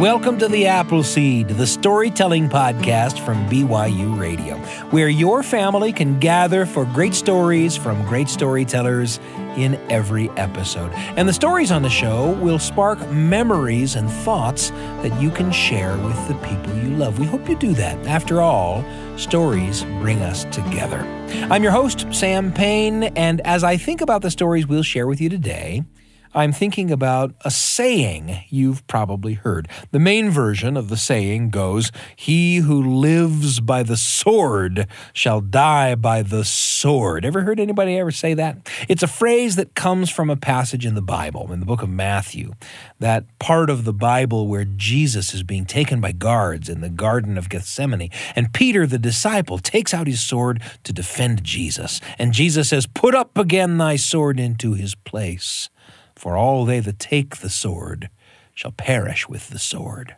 Welcome to the Appleseed, the storytelling podcast from BYU Radio, where your family can gather for great stories from great storytellers in every episode. And the stories on the show will spark memories and thoughts that you can share with the people you love. We hope you do that. After all, stories bring us together. I'm your host, Sam Payne, and as I think about the stories we'll share with you today, I'm thinking about a saying you've probably heard. The main version of the saying goes, He who lives by the sword shall die by the sword. Ever heard anybody ever say that? It's a phrase that comes from a passage in the Bible, in the book of Matthew, that part of the Bible where Jesus is being taken by guards in the Garden of Gethsemane. And Peter, the disciple, takes out his sword to defend Jesus. And Jesus says, Put up again thy sword into his place. For all they that take the sword shall perish with the sword.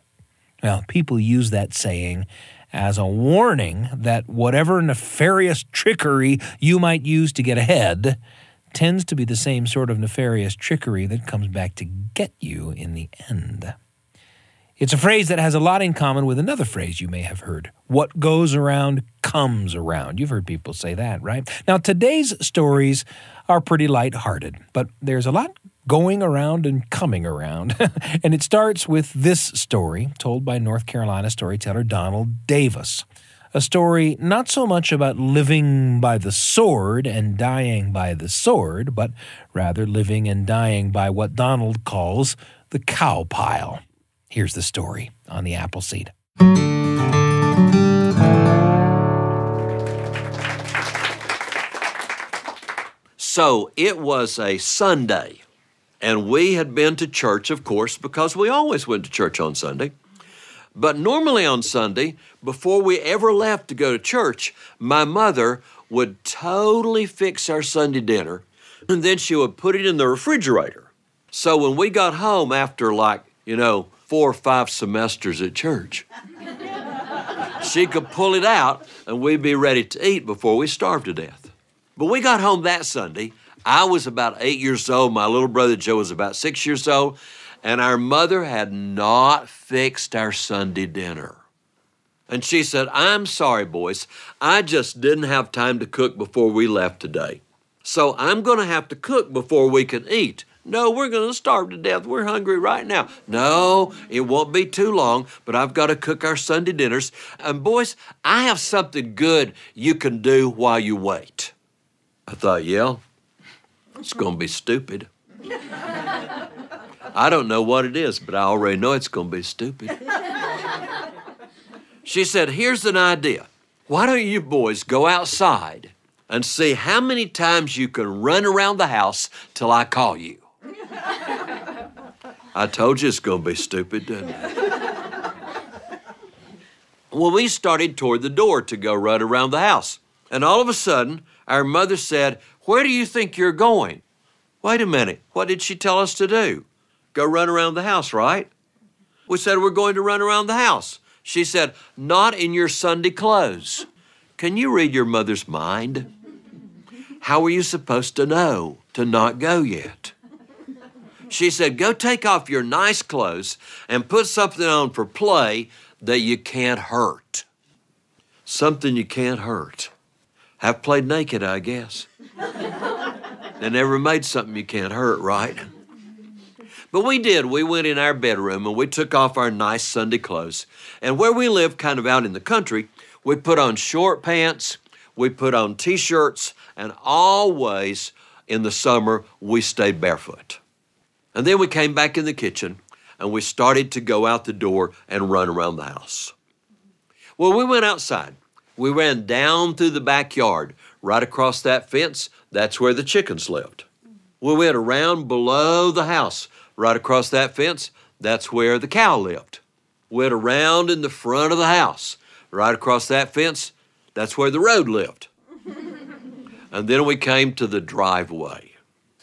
Well, people use that saying as a warning that whatever nefarious trickery you might use to get ahead tends to be the same sort of nefarious trickery that comes back to get you in the end. It's a phrase that has a lot in common with another phrase you may have heard. What goes around comes around. You've heard people say that, right? Now, today's stories are pretty light-hearted, but there's a lot going around and coming around. and it starts with this story told by North Carolina storyteller Donald Davis. A story not so much about living by the sword and dying by the sword, but rather living and dying by what Donald calls the cow pile. Here's the story on the Appleseed. So it was a Sunday and we had been to church, of course, because we always went to church on Sunday. But normally on Sunday, before we ever left to go to church, my mother would totally fix our Sunday dinner and then she would put it in the refrigerator. So when we got home after like, you know, four or five semesters at church, she could pull it out and we'd be ready to eat before we starved to death. But we got home that Sunday I was about eight years old. My little brother Joe was about six years old. And our mother had not fixed our Sunday dinner. And she said, I'm sorry, boys. I just didn't have time to cook before we left today. So I'm going to have to cook before we can eat. No, we're going to starve to death. We're hungry right now. No, it won't be too long, but I've got to cook our Sunday dinners. And boys, I have something good you can do while you wait. I thought, yeah, it's going to be stupid. I don't know what it is, but I already know it's going to be stupid. She said, Here's an idea. Why don't you boys go outside and see how many times you can run around the house till I call you? I told you it's going to be stupid, didn't it? Well, we started toward the door to go run around the house. And all of a sudden, our mother said, where do you think you're going? Wait a minute. What did she tell us to do? Go run around the house, right? We said we're going to run around the house. She said, Not in your Sunday clothes. Can you read your mother's mind? How were you supposed to know to not go yet? She said, Go take off your nice clothes and put something on for play that you can't hurt. Something you can't hurt. Have played naked, I guess. they never made something you can't hurt, right? But we did. We went in our bedroom and we took off our nice Sunday clothes. And where we live, kind of out in the country, we put on short pants, we put on t shirts, and always in the summer, we stayed barefoot. And then we came back in the kitchen and we started to go out the door and run around the house. Well, we went outside. We ran down through the backyard Right across that fence, that's where the chickens lived. We went around below the house. Right across that fence, that's where the cow lived. We went around in the front of the house. Right across that fence, that's where the road lived. and then we came to the driveway,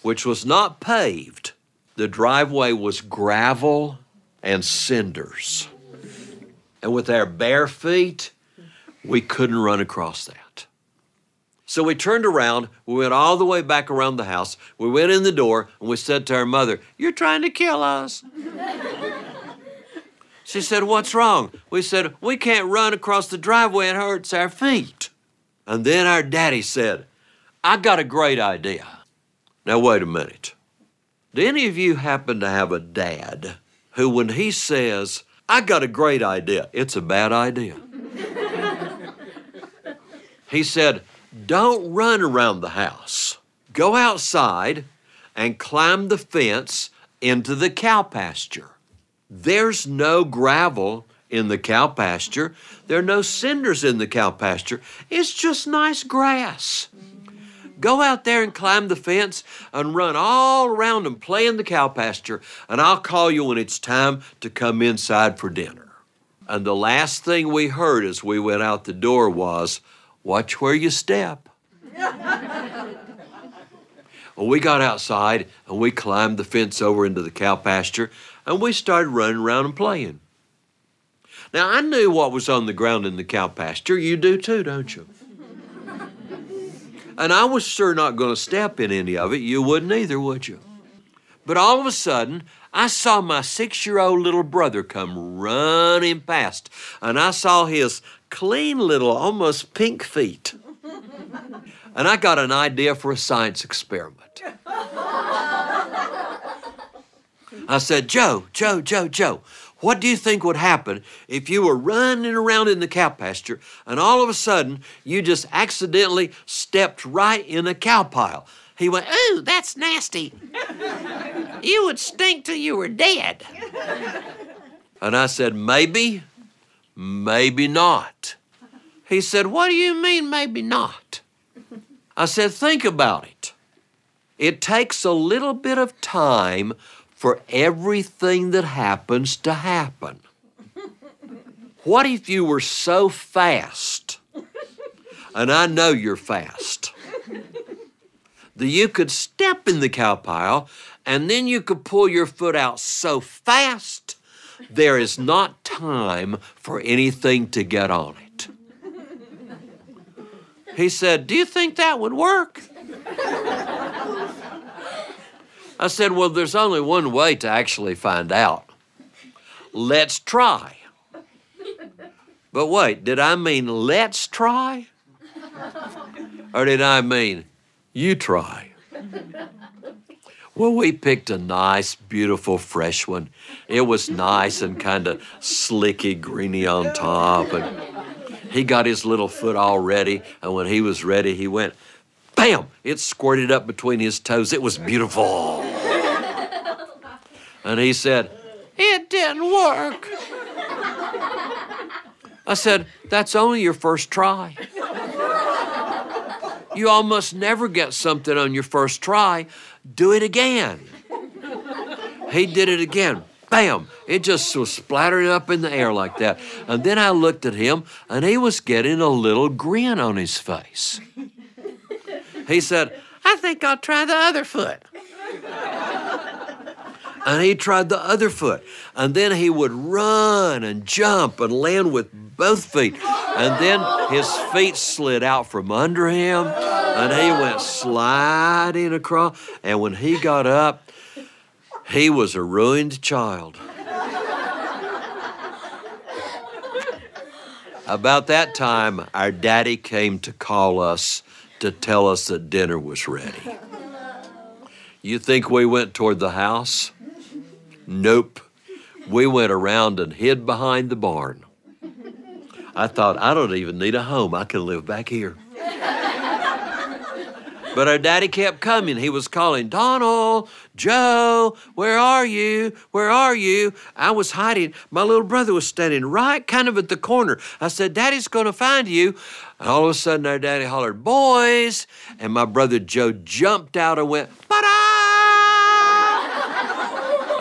which was not paved. The driveway was gravel and cinders. And with our bare feet, we couldn't run across that. So we turned around, we went all the way back around the house, we went in the door, and we said to our mother, You're trying to kill us. She said, What's wrong? We said, We can't run across the driveway, it hurts our feet. And then our daddy said, I got a great idea. Now, wait a minute. Do any of you happen to have a dad who, when he says, I got a great idea, it's a bad idea? He said, Don't run around the house. Go outside and climb the fence into the cow pasture. There's no gravel in the cow pasture. There are no cinders in the cow pasture. It's just nice grass. Go out there and climb the fence and run all around and play in the cow pasture, and I'll call you when it's time to come inside for dinner. And the last thing we heard as we went out the door was, Watch where you step. well, we got outside and we climbed the fence over into the cow pasture and we started running around and playing. Now, I knew what was on the ground in the cow pasture. You do too, don't you? And I was sure not going to step in any of it. You wouldn't either, would you? But all of a sudden, I saw my six year old little brother come running past, and I saw his clean little, almost pink feet. And I got an idea for a science experiment. I said, Joe, Joe, Joe, Joe, what do you think would happen if you were running around in the cow pasture and all of a sudden you just accidentally stepped right in a cow pile? He went, Ooh, that's nasty. you would stink till you were dead. And I said, Maybe, maybe not. He said, What do you mean, maybe not? I said, Think about it. It takes a little bit of time for everything that happens to happen. What if you were so fast, and I know you're fast, that you could step in the cow pile and then you could pull your foot out so fast there is not time for anything to get on it? He said, Do you think that would work? I said, Well, there's only one way to actually find out. Let's try. But wait, did I mean let's try? Or did I mean you try? Well, we picked a nice, beautiful, fresh one. It was nice and kind of slicky, greeny on top. And he got his little foot all ready. And when he was ready, he went, bam! It squirted up between his toes. It was beautiful. And he said, It didn't work. I said, That's only your first try. You almost never get something on your first try. Do it again. He did it again. Bam! It just was splattering up in the air like that. And then I looked at him, and he was getting a little grin on his face. He said, I think I'll try the other foot and he tried the other foot. And then he would run and jump and land with both feet. And then his feet slid out from under him and he went sliding across. And when he got up, he was a ruined child. About that time, our daddy came to call us to tell us that dinner was ready. You think we went toward the house? Nope. We went around and hid behind the barn. I thought, I don't even need a home. I can live back here. But our daddy kept coming. He was calling, Donald, Joe, where are you? Where are you? I was hiding. My little brother was standing right kind of at the corner. I said, Daddy's going to find you. And all of a sudden, our daddy hollered, Boys. And my brother Joe jumped out and went!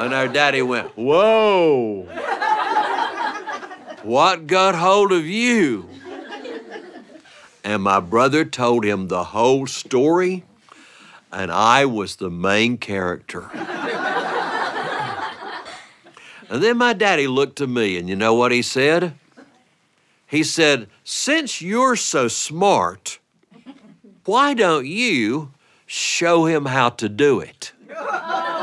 And our daddy went, Whoa! What got hold of you? And my brother told him the whole story, and I was the main character. and then my daddy looked to me, and you know what he said? He said, Since you're so smart, why don't you show him how to do it?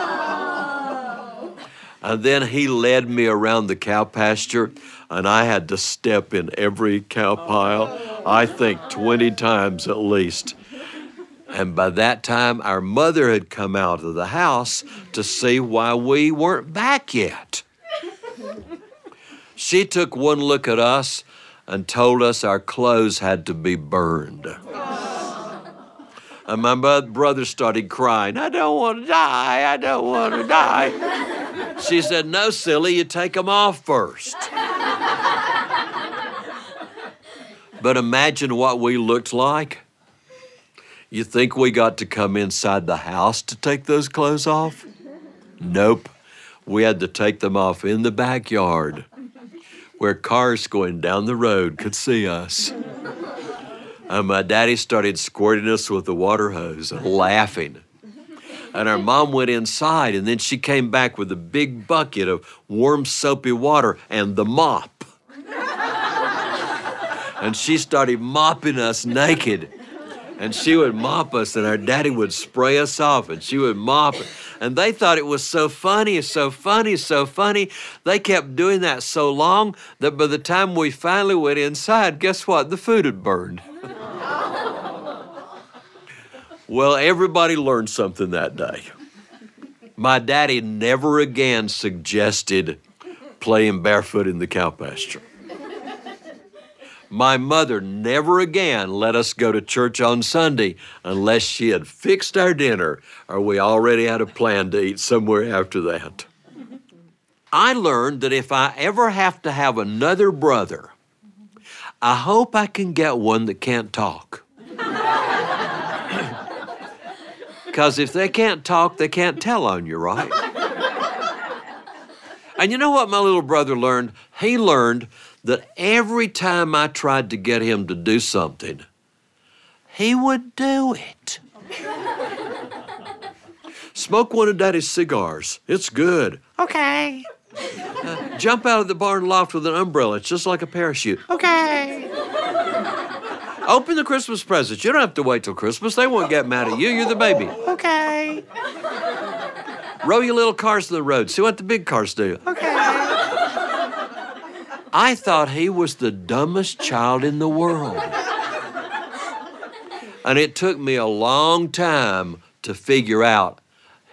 And then he led me around the cow pasture, and I had to step in every cow pile, I think 20 times at least. And by that time, our mother had come out of the house to see why we weren't back yet. She took one look at us and told us our clothes had to be burned. And my brother started crying, I don't want to die, I don't want to die. She said, No, silly, you take them off first. But imagine what we looked like. You think we got to come inside the house to take those clothes off? Nope. We had to take them off in the backyard where cars going down the road could see us. And my daddy started squirting us with the water hose and laughing. And our mom went inside, and then she came back with a big bucket of warm, soapy water and the mop. and she started mopping us naked and she would mop us, and our daddy would spray us off, and she would mop. And they thought it was so funny, so funny, so funny. They kept doing that so long that by the time we finally went inside, guess what? The food had burned. well, everybody learned something that day. My daddy never again suggested playing barefoot in the cow pasture. My mother never again let us go to church on Sunday unless she had fixed our dinner or we already had a plan to eat somewhere after that. I learned that if I ever have to have another brother, I hope I can get one that can't talk. Because if they can't talk, they can't tell on you, right? And you know what my little brother learned? He learned that every time I tried to get him to do something, he would do it. Smoke one of Daddy's cigars. It's good. Okay. Uh, jump out of the barn loft with an umbrella. It's just like a parachute. Okay. Open the Christmas presents. You don't have to wait till Christmas. They won't get mad at you. You're the baby. Okay. Row your little cars to the road. See what the big cars do. Okay. I thought he was the dumbest child in the world. And it took me a long time to figure out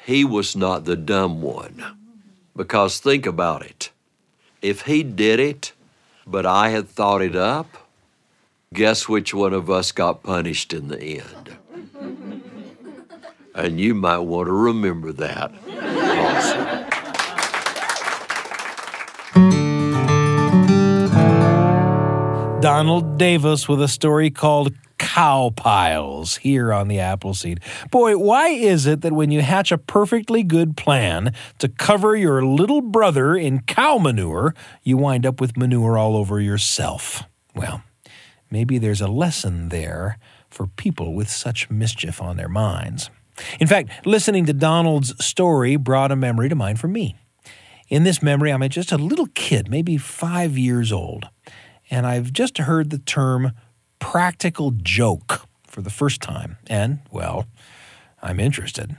he was not the dumb one. Because think about it. If he did it, but I had thought it up, guess which one of us got punished in the end? And you might want to remember that also. Donald Davis with a story called Cow Piles here on the Appleseed. Boy, why is it that when you hatch a perfectly good plan to cover your little brother in cow manure, you wind up with manure all over yourself? Well, maybe there's a lesson there for people with such mischief on their minds. In fact, listening to Donald's story brought a memory to mind for me. In this memory, I'm just a little kid, maybe five years old and I've just heard the term practical joke for the first time. And, well, I'm interested.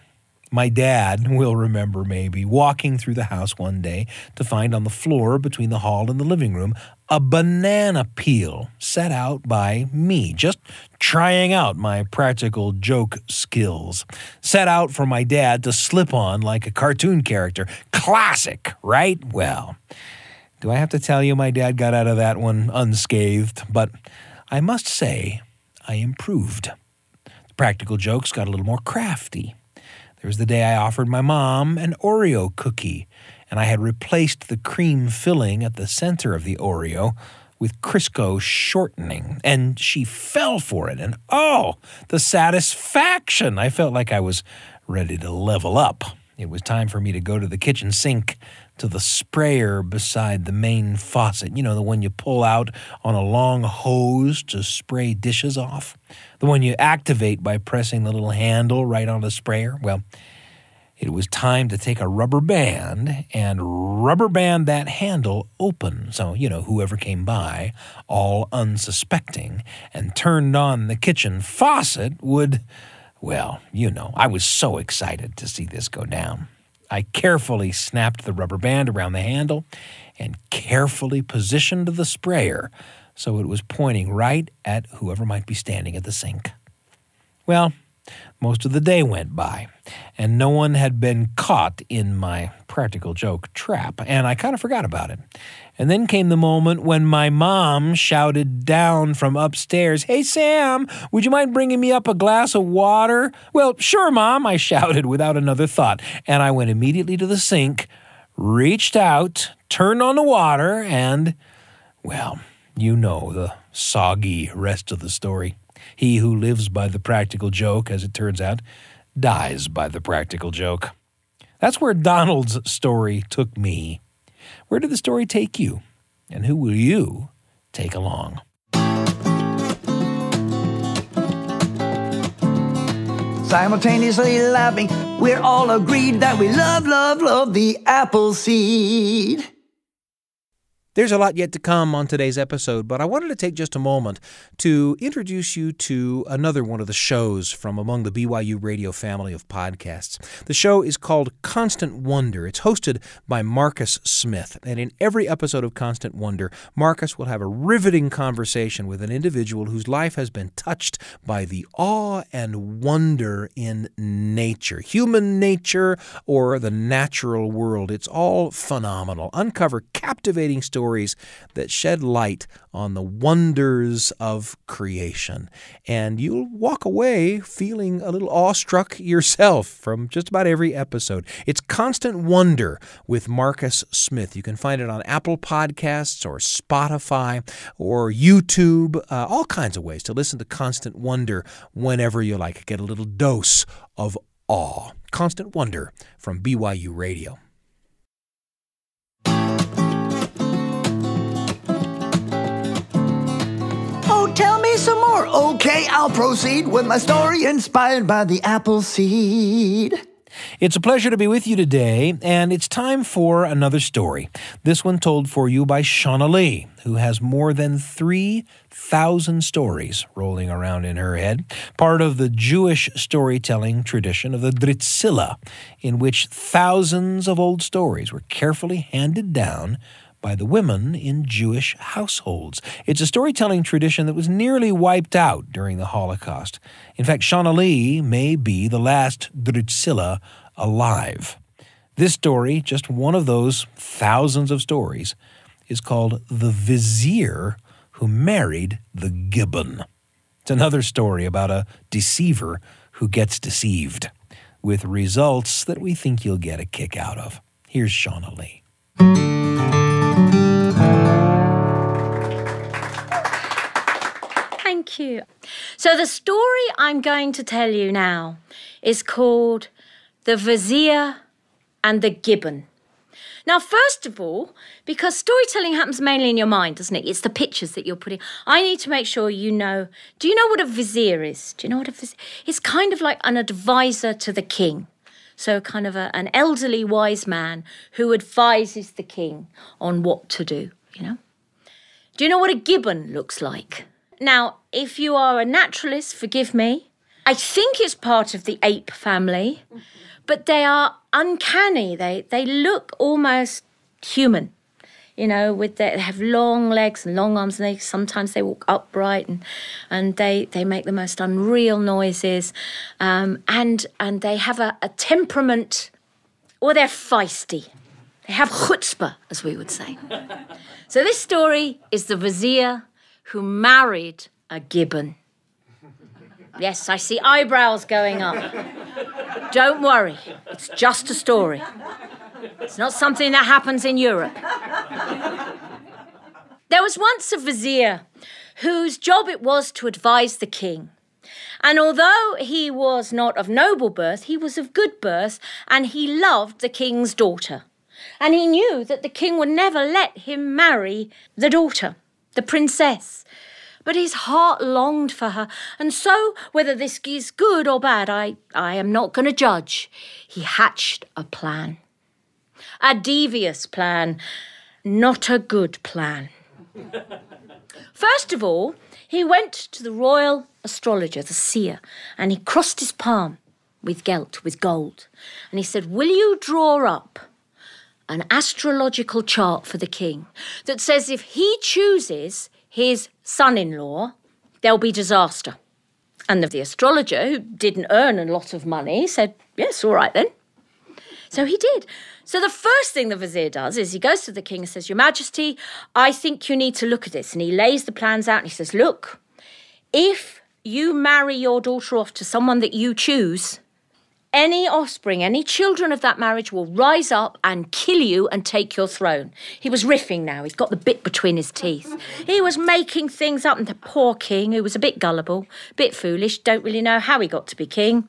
My dad will remember maybe walking through the house one day to find on the floor between the hall and the living room a banana peel set out by me, just trying out my practical joke skills. Set out for my dad to slip on like a cartoon character. Classic, right? Well, do I have to tell you my dad got out of that one unscathed? But I must say, I improved. The practical jokes got a little more crafty. There was the day I offered my mom an Oreo cookie, and I had replaced the cream filling at the center of the Oreo with Crisco shortening, and she fell for it. And oh, the satisfaction! I felt like I was ready to level up. It was time for me to go to the kitchen sink to the sprayer beside the main faucet. You know, the one you pull out on a long hose to spray dishes off. The one you activate by pressing the little handle right on the sprayer. Well, it was time to take a rubber band and rubber band that handle open. So, you know, whoever came by, all unsuspecting, and turned on the kitchen faucet would, well, you know, I was so excited to see this go down. I carefully snapped the rubber band around the handle and carefully positioned the sprayer so it was pointing right at whoever might be standing at the sink. Well, most of the day went by, and no one had been caught in my practical joke trap, and I kind of forgot about it. And then came the moment when my mom shouted down from upstairs, Hey, Sam, would you mind bringing me up a glass of water? Well, sure, Mom, I shouted without another thought, and I went immediately to the sink, reached out, turned on the water, and, well, you know the soggy rest of the story. He who lives by the practical joke, as it turns out, dies by the practical joke. That's where Donald's story took me. Where did the story take you? And who will you take along? Simultaneously laughing, we're all agreed that we love, love, love the apple seed. There's a lot yet to come on today's episode, but I wanted to take just a moment to introduce you to another one of the shows from among the BYU radio family of podcasts. The show is called Constant Wonder. It's hosted by Marcus Smith, and in every episode of Constant Wonder, Marcus will have a riveting conversation with an individual whose life has been touched by the awe and wonder in nature, human nature or the natural world. It's all phenomenal. Uncover captivating stories stories that shed light on the wonders of creation. And you'll walk away feeling a little awestruck yourself from just about every episode. It's Constant Wonder with Marcus Smith. You can find it on Apple Podcasts or Spotify or YouTube, uh, all kinds of ways to listen to Constant Wonder whenever you like. Get a little dose of awe. Constant Wonder from BYU Radio. Okay, I'll proceed with my story inspired by the apple seed. It's a pleasure to be with you today, and it's time for another story. This one told for you by Shonaleigh, who has more than 3,000 stories rolling around in her head, part of the Jewish storytelling tradition of the Drut'syla, in which thousands of old stories were carefully handed down by the women in Jewish households. It's a storytelling tradition that was nearly wiped out during the Holocaust. In fact, Shonaleigh may be the last Drut'syla alive. This story, just one of those thousands of stories, is called The Vizier Who Married the Gibbon. It's another story about a deceiver who gets deceived, with results that we think you'll get a kick out of. Here's Shonaleigh. Thank you. So, the story I'm going to tell you now is called The Vizier and the Gibbon. Now, first of all, because storytelling happens mainly in your mind, doesn't it? It's the pictures that you're putting. I need to make sure you know. Do you know what a vizier is? Do you know what a vizier? Is? It's kind of like an advisor to the king. So, kind of a, an elderly wise man who advises the king on what to do, you know? Do you know what a gibbon looks like? Now, if you are a naturalist, forgive me. I think it's part of the ape family, but they are uncanny. They they look almost human you know, with their, they have long legs and long arms, and they sometimes they walk upright, and and they they make the most unreal noises, um, and and they have a, a temperament, or they're feisty. They have chutzpah, as we would say. so this story is the vizier who married a gibbon. Yes, I see eyebrows going up. Don't worry, it's just a story. It's not something that happens in Europe. There was once a vizier whose job it was to advise the king. And although he was not of noble birth, he was of good birth, and he loved the king's daughter. And he knew that the king would never let him marry the daughter, the princess. But his heart longed for her, and so, whether this is good or bad, I, I am not going to judge. He hatched a plan a devious plan, not a good plan. First of all, he went to the royal astrologer, the seer, and he crossed his palm with gelt, with gold. And he said, Will you draw up an astrological chart for the king that says if he chooses his son in law, there'll be disaster? And the, the astrologer, who didn't earn a lot of money, said, Yes, all right then. So he did. So the first thing the vizier does is he goes to the king and says, Your Majesty, I think you need to look at this. And he lays the plans out and he says, Look, if you marry your daughter off to someone that you choose, any offspring, any children of that marriage will rise up and kill you and take your throne. He was riffing now. He's got the bit between his teeth. He was making things up, and the poor king, who was a bit gullible, a bit foolish, don't really know how he got to be king.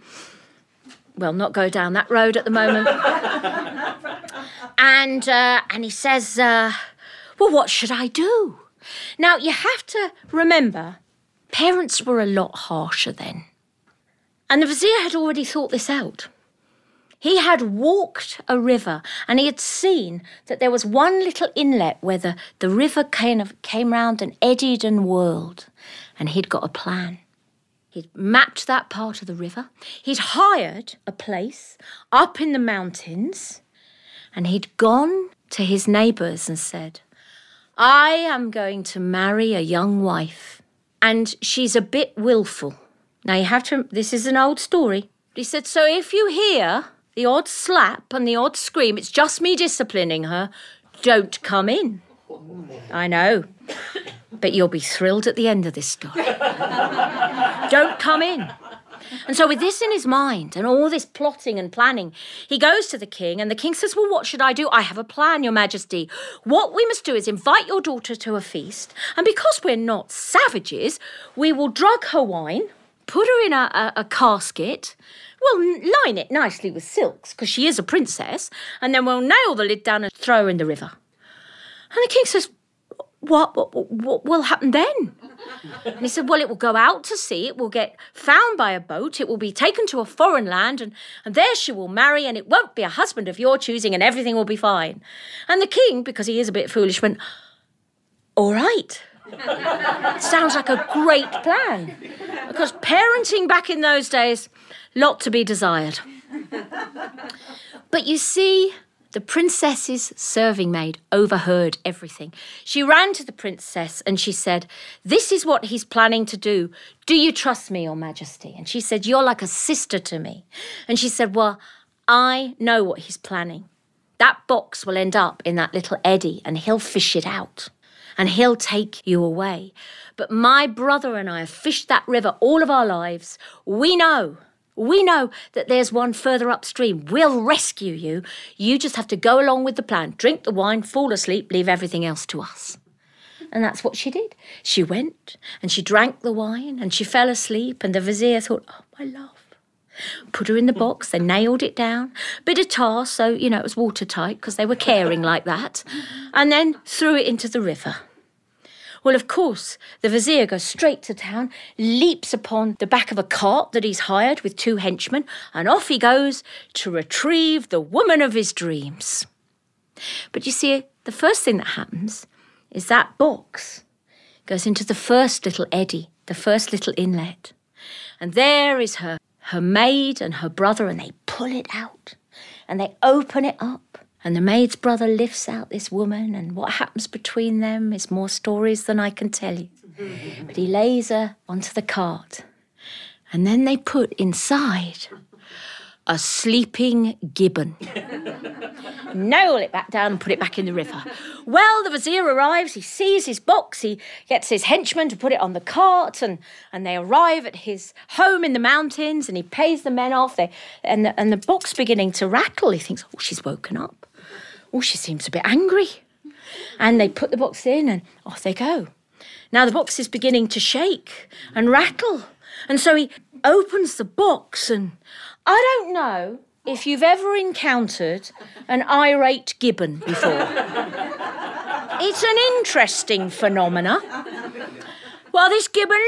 Well, not go down that road at the moment. and uh, and he says, uh, "Well, what should I do?" Now you have to remember, parents were a lot harsher then. And the vizier had already thought this out. He had walked a river and he had seen that there was one little inlet where the, the river of came round and eddied and whirled. And he'd got a plan. He'd mapped that part of the river. He'd hired a place up in the mountains and he'd gone to his neighbours and said, I am going to marry a young wife and she's a bit willful. Now you have to, this is an old story. He said, So if you hear the odd slap and the odd scream, it's just me disciplining her, don't come in. I know. But you'll be thrilled at the end of this story. don't come in. And so, with this in his mind and all this plotting and planning, he goes to the king, and the king says, Well, what should I do? I have a plan, Your Majesty. What we must do is invite your daughter to a feast, and because we're not savages, we will drug her wine put her in a, a, a casket. We'll line it nicely with silks because she is a princess, and then we'll nail the lid down and throw her in the river. And the king says, what, what, what will happen then? And he said, Well, it will go out to sea, it will get found by a boat, it will be taken to a foreign land, and, and there she will marry, and it won't be a husband of your choosing, and everything will be fine. And the king, because he is a bit foolish, went, All right. Sounds like a great plan. Because parenting back in those days, lot to be desired. But you see, the princess's serving maid overheard everything. She ran to the princess and she said, This is what he's planning to do. Do you trust me, Your Majesty? And she said, You're like a sister to me. And she said, Well, I know what he's planning. That box will end up in that little eddy and he'll fish it out and he'll take you away. But my brother and I have fished that river all of our lives. We know. We know that there's one further upstream. We'll rescue you. You just have to go along with the plan. Drink the wine, fall asleep, leave everything else to us. And that's what she did. She went and she drank the wine and she fell asleep. And the vizier thought, Oh, my love. Put her in the box, they nailed it down, bit of tar so, you know, it was watertight because they were caring like that, and then threw it into the river. Well, of course, the vizier goes straight to town, leaps upon the back of a cart that he's hired with two henchmen, and off he goes to retrieve the woman of his dreams. But you see, the first thing that happens is that box goes into the first little eddy, the first little inlet. And there is her, her maid and her brother, and they pull it out and they open it up. And the maid's brother lifts out this woman, and what happens between them is more stories than I can tell you. But he lays her onto the cart, and then they put inside a sleeping gibbon. Nail it back down and put it back in the river. Well, the vizier arrives, he sees his box, he gets his henchmen to put it on the cart, and, and they arrive at his home in the mountains, and he pays the men off, they, and, the, and the box beginning to rattle. He thinks, oh, she's woken up. Oh, she seems a bit angry. And they put the box in and off they go. Now the box is beginning to shake and rattle. And so he opens the box and I don't know if you've ever encountered an irate gibbon before. it's an interesting phenomena. Well, this gibbon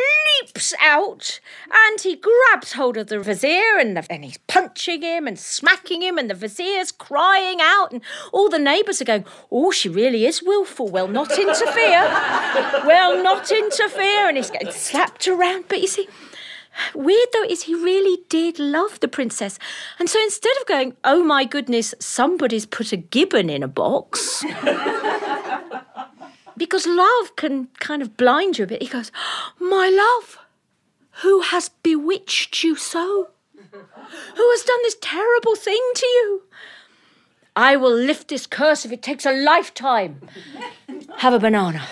leaps out and he grabs hold of the vizier and, the, and he's punching him and smacking him, and the vizier's crying out, and all the neighbours are going, Oh, she really is wilful. Well, not interfere. well, not interfere. And he's getting slapped around. But you see, weird though is he really did love the princess. And so instead of going, oh my goodness, somebody's put a gibbon in a box, because love can kind of blind you a bit, he goes, my love, who has bewitched you so? Who has done this terrible thing to you? I will lift this curse if it takes a lifetime. Have a banana.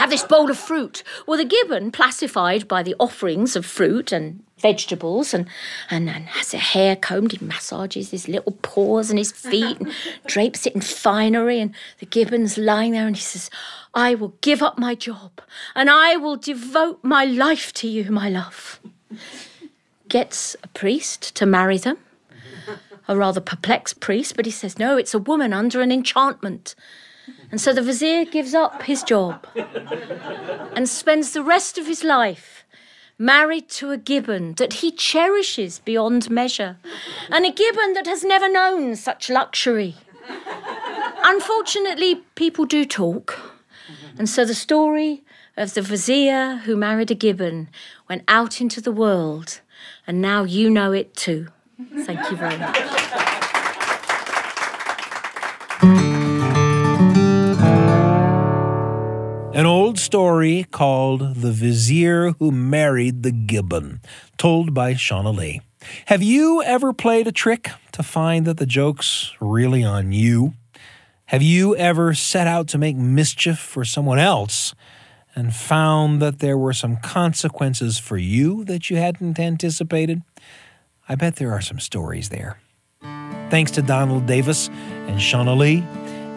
Have this bowl of fruit. Well, the gibbon, pacified by the offerings of fruit and vegetables and, and, and has their hair combed, he massages his little paws and his feet and drapes it in finery. And the gibbon's lying there and he says, I will give up my job and I will devote my life to you, my love. Gets a priest to marry them a rather perplexed priest, but he says, No, it's a woman under an enchantment. And so the vizier gives up his job and spends the rest of his life married to a gibbon that he cherishes beyond measure, and a gibbon that has never known such luxury. Unfortunately, people do talk. And so the story of the vizier who married a gibbon went out into the world, and now you know it too. Thank you very much. An old story called The Vizier Who Married the Gibbon, told by Shonaleigh. Have you ever played a trick to find that the joke's really on you? Have you ever set out to make mischief for someone else and found that there were some consequences for you that you hadn't anticipated? I bet there are some stories there. Thanks to Donald Davis and Shonaleigh,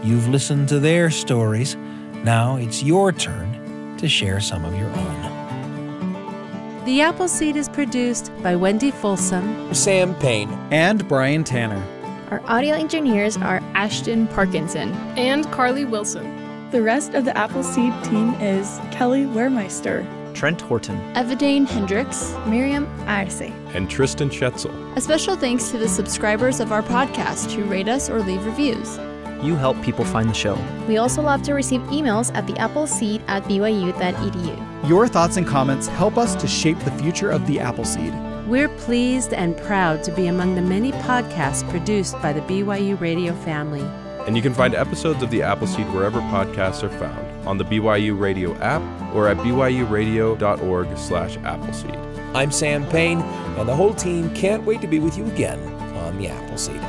you've listened to their stories. Now it's your turn to share some of your own. The Appleseed is produced by Wendy Folsom, Sam Payne, and Brian Tanner. Our audio engineers are Ashton Parkinson and Carly Wilson. The rest of the Appleseed team is Kelly Wehrmeister, Trent Horton, Evadane Hendricks, Miriam Arce, and Tristan Schetzel. A special thanks to the subscribers of our podcast who rate us or leave reviews. You help people find the show. We also love to receive emails at theappleseed at byu.edu. Your thoughts and comments help us to shape the future of the Appleseed. We're pleased and proud to be among the many podcasts produced by the BYU Radio family. And you can find episodes of The Appleseed wherever podcasts are found, on the BYU Radio app or at byuradio.org slash appleseed. I'm Sam Payne, and the whole team can't wait to be with you again on The Appleseed.